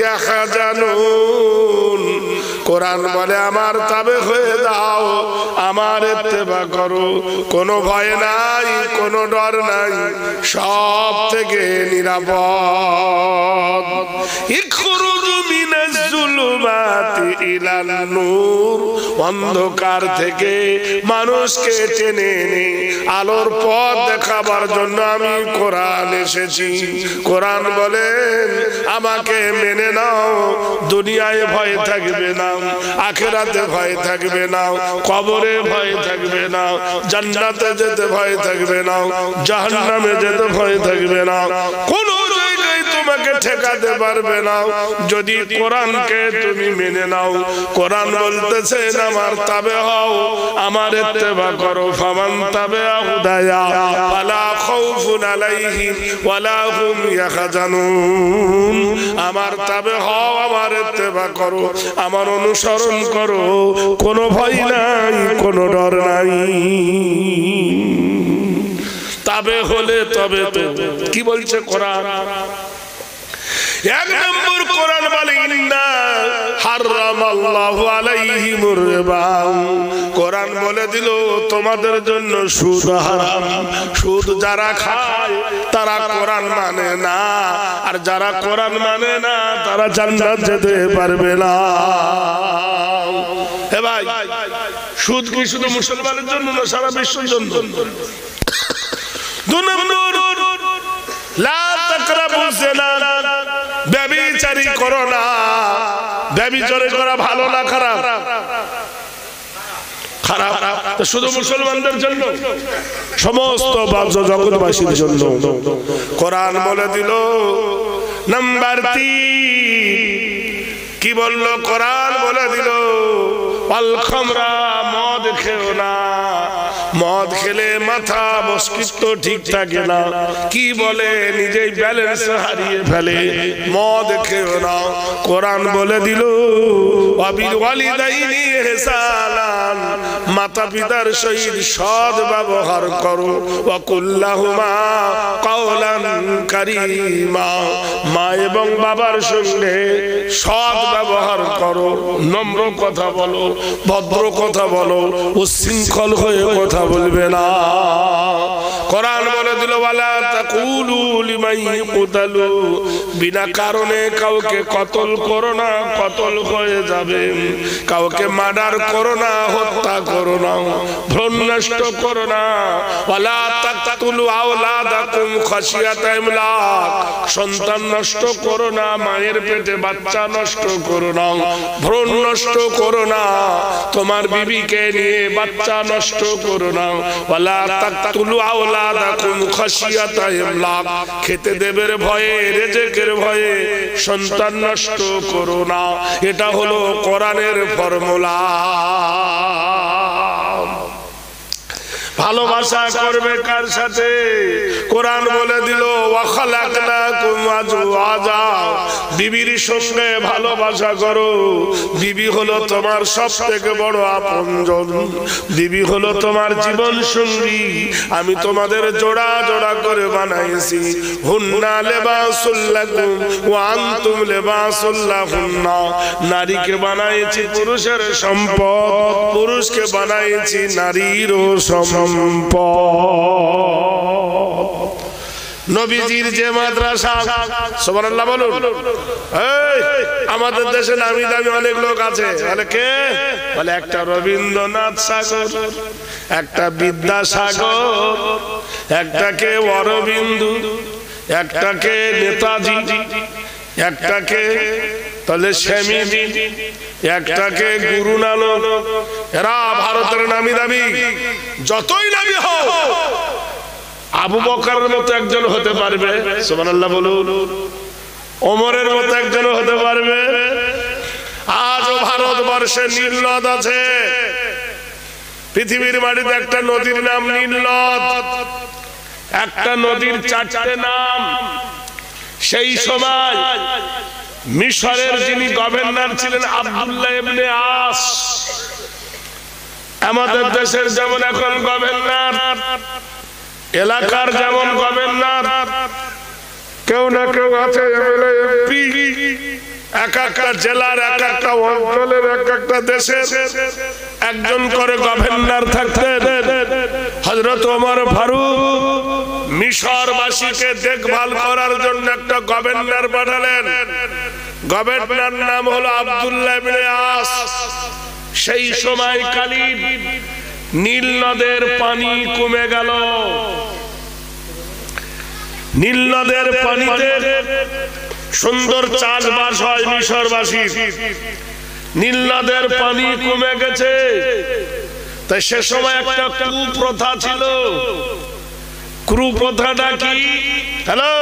ইয়াহজানুন কোরআন বলে, আমার তাবে হয়ে দাও, আমার ইত্তেবা করো। কোনো ভয় নাই, কোনো ডর নাই সব থেকে নিরাপদ। অন্ধকার থেকে মানুষকে টেনে এনে আলোর পথ দেখাবার জন্য আমি কোরআন এসেছি। কোরআন বলেন, আমাকে মেনে নাও, দুনিয়ায় ভয় থাকবে না, আখেরাতে ভয় থাকবে না, কবরে ভয় থাকবে না, জান্নাতে যেতে ভয় থাকবে না, জাহান্নামে যেতে ভয় থাকবে না। কোন ঠেকাতে পারবে না। যদি কোরআনকে তুমি মেনে নাও, কোরআন বলতেছেন আমার তাবে হও, আমার ইত্তেবা করো, ফামান তাবে খাউফুন ওয়ালা হুম আমার হও, আমার করো, আমার অনুসরণ করো, কোনো ভয় নাই, কোনো ডর নাই। তবে হলে তবে তো, কি বলছে কোরআন? এক নম্বর কোরআন বলে কোরআন বলে দিল, তোমাদের জন্য সুদ হারাম। সুদ যারা খায়, তারা কোরআন মানে না। আর যারা কোরআন মানে না, তারা জান্নাত যেতে পারবে না। হে ভাই, সুদ কি শুধু মুসলমানের জন্য না, সারা বিশ্বের জন্য? দু নম্বর, লা জিনা ব্যভিচারী করো না। ব্যভিচারী করা ভালো না, খারাপ? খারাপ। সমস্ত কি বলল? কোরআন বলে দিল, আল খামরা মদ খেও না। মদ খেলে মাথা মস্তিষ্ক ঠিক থাকে না। কি বলে? নিজেই ব্যালেন্স হারিয়ে ফেলে। মদ খেও না। কোরআন বলে দিল মাতা পিতার সহিত সদ ব্যবহার করো। কাওলান মা এবং বাবার ব্যবহার করো, নম্র কথা বলো কথা বলো উশৃঙ্খল হয়ে কথা বলবে না। কোরআন বলে দিল, ওয়ালা তাকুলু লিমাই কুতালু। বিনা কারণে কাউকে কতল করো না, কতল হয়ে যাবে। কাউকে মার্ডার করো না, হত্যা করো না ভ্রণ নষ্ট করো না। ওয়ালা তাকতুলু আওলাদাকুম খাশিয়াতা ইমলাক সন্তান নষ্ট করো না, মায়ের পেটে বাচ্চা নষ্ট করো না ভ্রণ নষ্ট করো না। তোমার বিবিকে নিয়ে বাচ্চা নষ্ট করো না। ওয়ালা তাকতুলু আওলাদাকুম খাশিয়াতা ইমলাক খেতে দেবের ভয়ে, রেজেকের ভয়ে। সন্তান নষ্ট করো না। এটা হলো কোরআনের ফর্মুলা। ভালোবাসা করবে কার সাথে? কোরআন বলে দিল বিবির সঙ্গে ভালোবাসা করো। বিবি হলো তোমার সব থেকে বড় বিবি হলো তোমার জীবন সঙ্গী। আমি তোমাদের জোড়া জোড়া করে বানাইছি। হুন্না লেবাসুল্লাকুম ওয়া আনতুম লেবাসুল্লাহুন্না। নারীকে বানাইছি পুরুষের সম্পদ। পুরুষকে বানাইছি নারীরও সম্পদ। নবীজির যে মাদ্রাসা, সুবহানাল্লাহ বলুন। এই, আমাদের দেশে নামি দামি অনেক লোক আছে। বলে কে? বলে একটা রবীন্দ্রনাথ সাগর, একটা বিদ্যাসাগর একটাকে অরবিন্দু একটাকে নেতাজি একটাকে তাহলে স্বামীজি একটাকে গুরু নানক এরা ভারতের নামি দামি। যতই নামি হোক আবু বকার মতো একজন হতে পারবে। সুবহানাল্লাহ বলুন। ওমরের মতো একজন হতে পারবে। আজও ভারতবর্ষে নীল নদ আছে। পৃথিবীর মাটিতে একটা নদীর নাম নীল নদ একটা নদীর চারটে নাম। সেই সময় মিশরের যিনি গভর্নর ছিলেন আব্দুল্লাহ ইবনে আস। আমাদের দেশের যেমন এখন গভর্নর এলাকার যেমন গভর্নর, কেউ না কেউ আছে এক একটা জেলার, এক একটা এক একটা একজন করে হজরত দেখভাল করার জন্য একটা গভর্নর পাঠালেন। গভর্নর নাম হলো আব্দুল্লাহ সেই সময় কালীন নীল নদের পানি কমে গেল। নীল নদের পানিতে সুন্দর চাষবাস হয় মিশরবাসী। নীল নদের পানি কমে গেছে। তাই সে সময় একটা কুপ্রথা ছিল। কুপ্রথাটা কি? হ্যালো?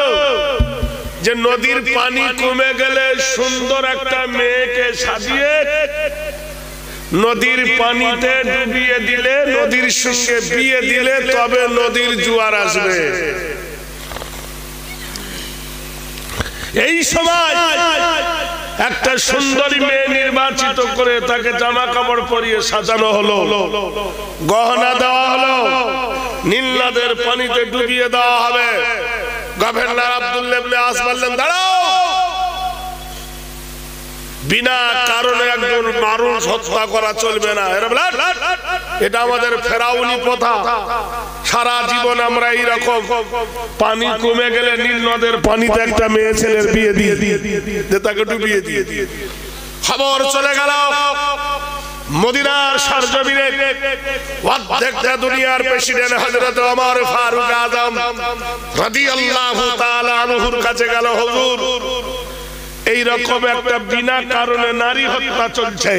যে নদীর পানি কমে গেলে সুন্দর একটা মেয়েকে সাজিয়ে নদীর পানিতে ডুবিয়ে দিলে, নদীর সঙ্গে বিয়ে দিলে, তবে নদীর জোয়ার আসবে। এই সময় একটা সুন্দরী মেয়ে নির্বাচিত করে তাকে জামা কাপড় পরিয়ে সাজানো হলো। গহনা দেওয়া হলো। নীলনাদের পানিতে ডুবিয়ে দেওয়া হবে। গভর্নর আব্দুল্লাহ আস বললেন, দাঁড়াও বিনা কারণে একজন মানুষ হত্যা করা চলবে না। এটা আমাদের ফেরাউনি প্রথা। সারা জীবন আমরা এইরকম। পানি কমে গেলে নীল নদের পানিতে একটা মেয়ে ছেলের বিয়ে দিয়ে দিয়ে তাকে ডুবিয়ে দিয়ে খবর চলে গেল। মদিনার সরজমিনে দুনিয়ার প্রেসিডেন্ট হযরত ওমর কাছে গেল, হুজুর এই রকম একটা বিনা কারণে নারী হত্যা চলছে।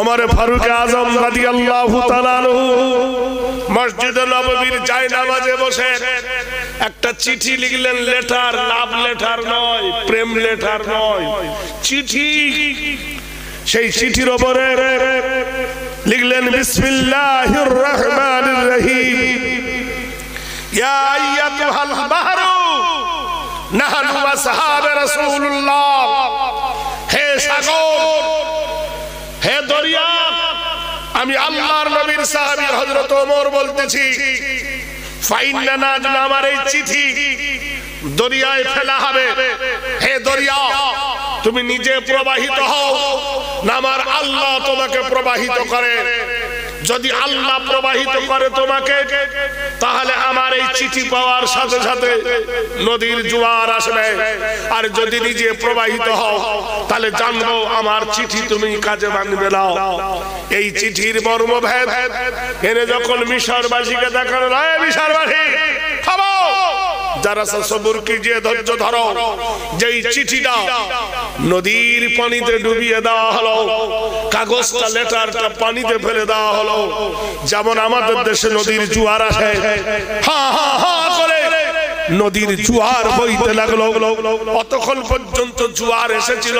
ওমরে ফারুক আজম রাদিয়াল্লাহু তাআলা মসজিদে নববীর জায়নামাজে বসে। একটা চিঠি লিখলেন, লেটার লাভ লেটার নয়, প্রেম লেটার নয়। চিঠি। সেই চিঠির ওপরে লিখলেন, বিসমিল্লাহির রহমানির রহিম। ইয়া আইয়াতুহাল বাহরু আসহাবে রাসূলুল্লাহ। হে সাগর, হে দরিয়া, আমি আল্লাহর নবীর সাহাবী হযরত ওমর বলতেছি ফাইন্না নাজনা আমার এই চিঠি দরিয়ায় ফেলা হবে, হে দরিয়া, তুমি নিজে প্রবাহিত হও না আমার আল্লাহ তোমাকে প্রবাহিত করে। যদি আল্লাহ প্রবাহিত করে তোমাকে, তাহলে আমার এই চিঠি পাওয়ার সাথে সাথে নদীর জোয়ার আসবে। আর যদি নিজে প্রবাহিত হও, তাহলে জানব আমার চিঠি তুমি কাজে বানবে নাও। এই চিঠির মর্মভেদ, এনে যখন মিশরবাসীকে দেখানো নয় মিশরবাসী খাব যারা সবুর কি যে ধৈর্য ধরো, যেই চিঠিটা নদীর পানিতে ডুবিয়ে দেওয়া হলো, কাগজটা, লেটারটা পানিতে ফেলে দেওয়া হলো, যেমন আমাদের দেশে নদীর জোয়ার আসে, হা হা হা নদীর জোয়ার বইতে লাগল। অতক্ষণ পর্যন্ত জোয়ার এসেছিল,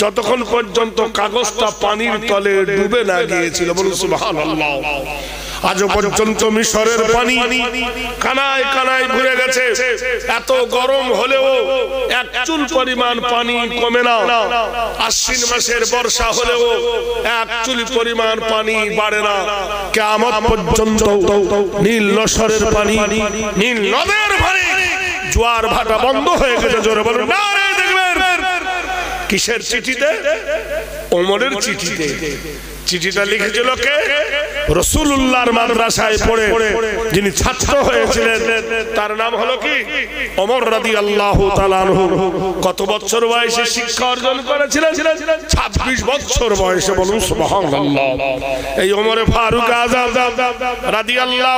যতক্ষণ পর্যন্ত কাগজটা পানির তলে ডুবে না গিয়েছিল, বলুন সুবহানাল্লাহ। আজও পর্যন্ত মিশরের পানি কানায় কানায় ভরে গেছে। এত গরম হলেও এক চুল পরিমাণ পানি কমে না। আশ্বিন মাসের বর্ষা হলেও এক চুল পরিমাণ পানি বাড়ে না। কেমন পর্যন্ত নীল নসরের পানি, নীল নদের পানি জোয়ার ভাটা বন্ধ হয়ে গেছে। জোরে বলুন কিসের চিঠিতে? ওমরের চিঠিতে। চিঠিটা লিখেছিল কে? রসুল্লাহর মাদ্রাসায় পড়ে যিনি ছাত্র হয়েছিলেন, তার নাম হলো কি? অমর রাদি আল্লাহ কত বছর বয়সে শিক্ষা অর্জন করেছিলেন? ছাব্বিশ বছর বয়সে বলুন এই অমরে ফারুক আজম রাদি আল্লাহ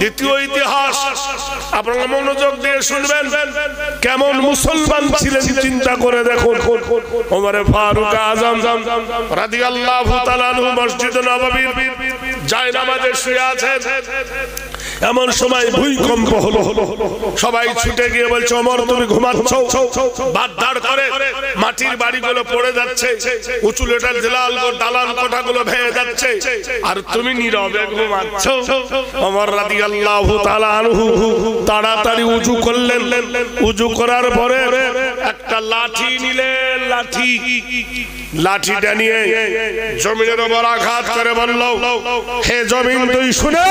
দ্বিতীয় ইতিহাস। আপনারা মনোযোগ দিয়ে শুনবেন। কেমন মুসলমান ছিলেন, চিন্তা করে দেখুন। ওমরে ফারুক আজম তাআলা আনহু মসজিদ নববীর জায়নামাজে শুয়ে আছেন। এমন সময় ভূমিকম্প হলো। সবাই ছুটে গিয়ে বলছে অমর তুমি ঘুমাচ্ছ? বাদ করে মাটির বাড়িগুলো পড়ে যাচ্ছে, উঁচু লেটার জেলাল দালান কোঠাগুলো ভেঙে যাচ্ছে। আর তুমি নীরবে ঘুমাচ্ছ। অমর রাদি আল্লাহ তাড়াতাড়ি উঁচু করলেন। উঁচু করার পরে একটা লাঠি নিলেন, লাঠি। লাঠিটা নিয়ে জমিনের ওপর আঘাত করে বলল, হে জমিন, তুই শুনে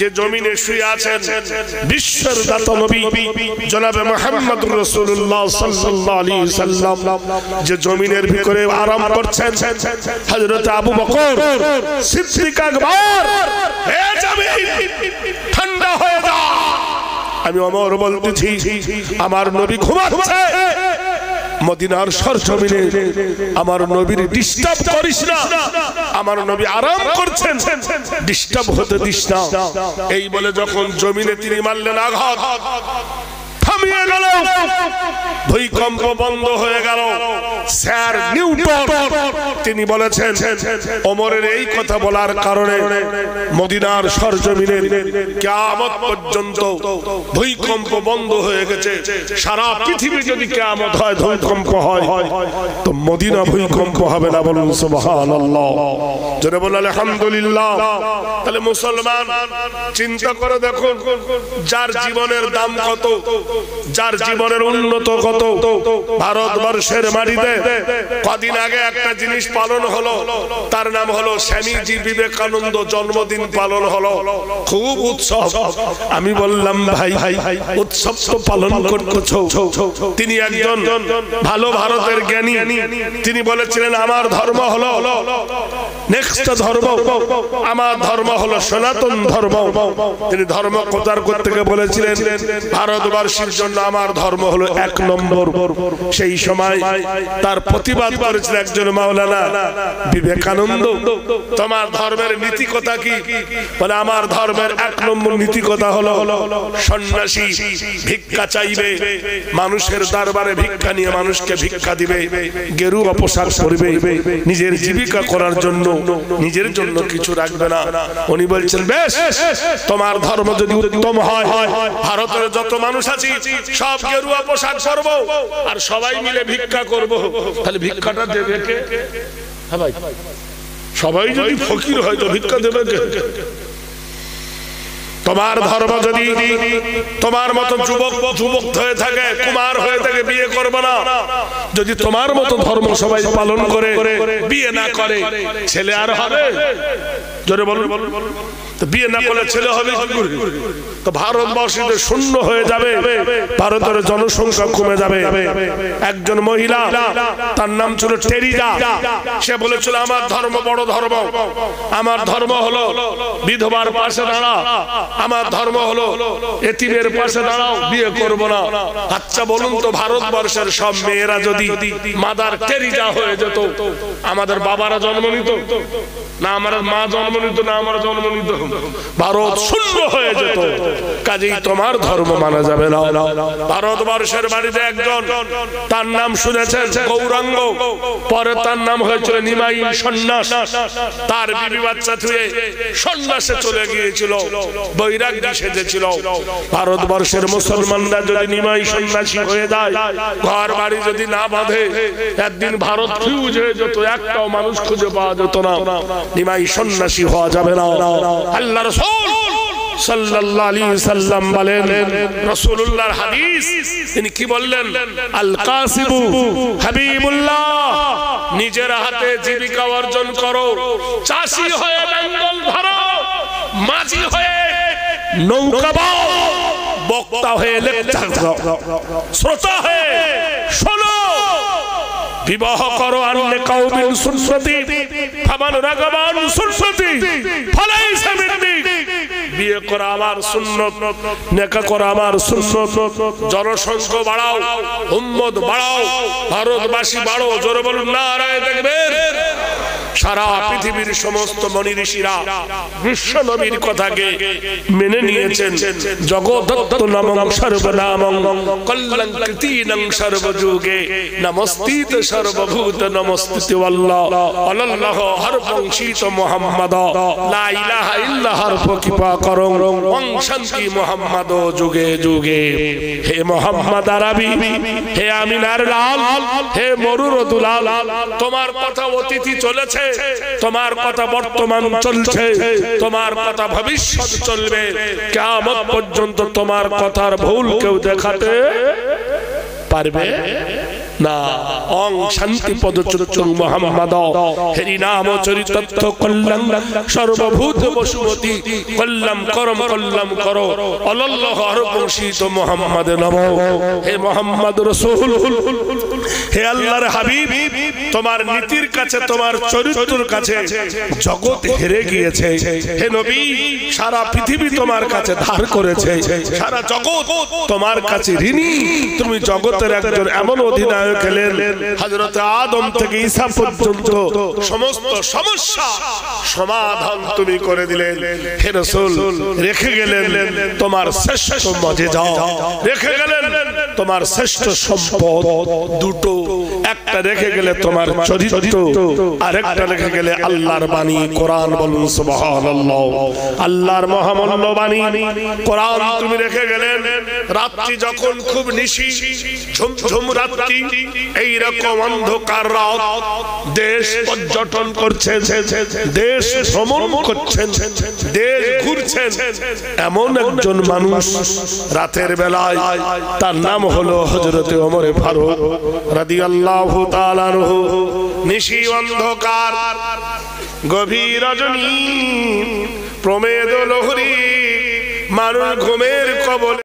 যে জমিনে শুয়ে আছেন, বিশ্বের দাতা নবী জনাবে মুহাম্মদ রাসূলুল্লাহ সাল্লাল্লাহু আলাইহি সাল্লাম যে জমিনের ভিতরে আরাম করছেন, হযরত আবু বকর, সিদ্দিক আকবর, হে জমিন, ঠান্ডা হয়ে যা। আমি অমর বলতেছি, আমার নবী ঘুমাচ্ছে মদিনার সরজমিনে আমার নবীর ডিস্টার্ব করিস না। আমার নবী আরাম করছেন। ডিস্টার্ব হতে দিস না। এই বলে যখন জমিনে তিনি মারলেন আঘাত থামিয়ে গেল। ভূমিকম্প বন্ধ হয়ে গেল। স্যার নিউটন, তিনি বলেছেন, ওমরের এই কথা বলার কারণে মদিনার সরজমিনের কিয়ামত পর্যন্ত ভূমিকম্প বন্ধ হয়ে গেছে। সারা পৃথিবী যদি কিয়ামত হয়, ভূমিকম্প হয়, তো মদিনা ভূমিকম্প হবে না বলুন, সুবহানাল্লাহ। আলহামদুলিল্লাহ। তাহলে মুসলমান, চিন্তা করে দেখুন, যার জীবনের দাম কত যার জীবনের উন্নত কত ভারতবর্ষের মাটিতে, কদিন আগে একটা জিনিস পালন হলো, তার নাম হলো স্বামীজি বিবেকানন্দ জন্মদিন পালন হলো। খুব উৎসব। আমি বললাম, ভাই ভাই, উৎসব তো পালন করতেছ। তিনি একজন ভালো ভারতের জ্ঞানী। তিনি বলেছিলেন, আমার ধর্ম হলো নেক্সট ধর্ম। আমার ধর্ম হলো সনাতন ধর্ম। তিনি ধর্ম প্রচার করতে বলেছিলেন, ভারতবর্ষের জন্য আমার ধর্ম হলো এক নম্বর। সেই সময় তার প্রতিবাদ করেছিল একজন মাওলানা বিবেকানন্দ। তোমার ধর্মের নীতি কথা কি? বলে, আমার ধর্মের এক নম্বর নীতি কথা হলো হলো সন্ন্যাসী ভিক্ষা চাইবে, মানুষের দরবারে ভিক্ষা নিয়ে মানুষকে ভিক্ষা দিবে গেরুয়া পোশাক পরবে নিজের জীবিকা করার জন্য, নিজের জন্য কিছু রাখবে না। উনি বলছেন, বেশ, তোমার ধর্ম যদি উত্তম হয়, ভারতের যত মানুষ আছে সব গেরুয়া পোশাক পরবো আর সবাই মিলে ভিক্ষা করব। তাহলে ভিক্ষাটা দেবে কে? হ্যাঁ ভাই। সবাই যদি ফকির হয় তো ভিক্ষা দেবে কে? তোমার ধর্ম যদি তোমার মতো যুবক যুবক হয়ে থাকে কুমার হয়ে থাকে বিয়ে করবে না। যদি তোমার মতো ধর্ম সবাই পালন করে বিয়ে না করে ছেলে আর হবে? জোরে বলুন। তো বিয়ে না করলে ছেলে হবে? তো ভারতবর্ষীতে শূন্য হয়ে যাবে, ভারতের জনসংখ্যা কমে যাবে। একজন মহিলা, তার নাম ছিল টেরিজা। সে বলেছিল, আমার ধর্ম বড় ধর্ম। আমার ধর্ম হলো বিধবার পাশে দাঁড়া। আমার ধর্ম হলো এতিমের পাশে দাঁড়াও, বিয়ে করব না। আচ্ছা বলুন তো, ভারতবর্ষের সব মেয়েরা যদি মাদার টেরিজা হয়ে যেত, আমাদের বাবারা জন্ম নিত? না আমার মা জন্ম নিত না আমার জন্ম নিত ভারত শূন্য হয়ে যেত। কাজেই তোমার ধর্ম মানা যাবে না। ভারতবর্ষের বাড়িতে একজন তার নাম শুনেছেন গৌরাঙ্গ। পরে তার নাম হয়েছিল নিমাই সন্ন্যাস। তার বিবি বাচ্চা থুয়ে সন্ন্যাসে চলে গিয়েছিল বৈরাগ্য সেজেছিল। ভারতবর্ষের মুসলমানরা যদি নিমাই সন্ন্যাসী হয়ে যায় ঘর বাড়ি যদি না বাঁধে একদিন ভারত ফিউজ হয়ে যেত একটাও মানুষ খুঁজে পাওয়া যেত না। নিমাই সন্ন্যাসী হওয়া যাবে না। আল্লাহ রসুল সাল্লাল্লাহু আলাইহি সাল্লাম বলেন, রাসূলুল্লাহর হাদিস, তিনি কি বললেন? আল কাসিবু হাবিবুল্লাহ, নিজের হাতে জীবিকা অর্জন করো, চাষি হয়ে বেঙ্গল ধরো মাঝি হয়ে নৌকা বাও, বক্তা হয়ে লেকচার দাও, শ্রোতা হয়ে শোনো, বিবাহ করো আনলে কাউমিন সুন্নতি ফামান রাগাবান সুন্নতি ফালাইসা মিন্নি বিয়ে করা আমার সুন্নত, নেকা করা আমার সুন্নত। জনসংখ্যা বাড়াও, উম্মত বাড়াও, ভারতবাসী বাড়ো জোরে বলুন, নারায় দেখবেন। সারা পৃথিবীর সমস্ত মনি ঋষিরা বিশ্ব নবীর কথাকে মেনে নিয়েছেন। জগদত্ত নমং সর্বনামং কল্যাণকৃতিনং সর্বযুগে নমস্তিত সর্বভূত নমস্তিত আল্লাহ। আল্লাহ হর বংশিত মুহাম্মদ। লা ইলাহা ইল্লা হরফ কৃপা করং ওং মুহাম্মদ যুগে যুগে। হে মোহাম্মদ আরবি, হে আমিনার লাল, হে মরুর দুলাল, তোমার কথা অতিথি চলেছে। তোমার কথা বর্তমান চলছে, তোমার কথা ভবিষ্যৎ চলবে। কেমন পর্যন্ত তোমার কথার ভুল কেউ দেখাতে পারবে? না, অং শান্তি পদ হেরি নাম সর্বভূত বসুমতি করম অলল্লাহ হে মোহাম্মদ রসুল, হে আল্লাহর হাবিব, তোমার নীতির কাছে, তোমার চরিত্রের কাছে জগৎ হেরে গিয়েছে। হে নবী, সারা পৃথিবী তোমার কাছে ধার করেছে। সারা জগৎ তোমার কাছে ঋণী। তুমি জগতের একজন এমন অধিনায়ক এলেন হযরত আদম থেকে ঈসা পর্যন্ত সমস্ত সমস্যা সমাধান তুমি করে দিলেন। হে রাসূল, রেখে গেলেন তোমার শ্রেষ্ঠ মজেজা রেখে গেলেন তোমার শ্রেষ্ঠ সম্পদ। দুটো একটা রেখে গেলে তোমার চরিত্র আর একটা রেখে গেলে আল্লাহর বাণী কোরআন বলুন সুবহানাল্লাহ। আল্লাহর মহামূল্য বাণী কোরআন তুমি রেখে গেলেন রাত্রি যখন খুব নিশি ঝুমঝুম রাত্রি এই রকম অন্ধকার রাত দেশ পর্যটন করছেন দেশ ভ্রমণ করছেন দেশ ঘুরছেন। এমন একজন মানুষ রাতের বেলায় তার নাম হলো হজরতে ওমরে ফারুক রাদিয়াল্লাহু তাআলা আনহু নিশি অন্ধকার গভীর রজনী প্রমেদ লহরী মানুষ ঘুমের কবলে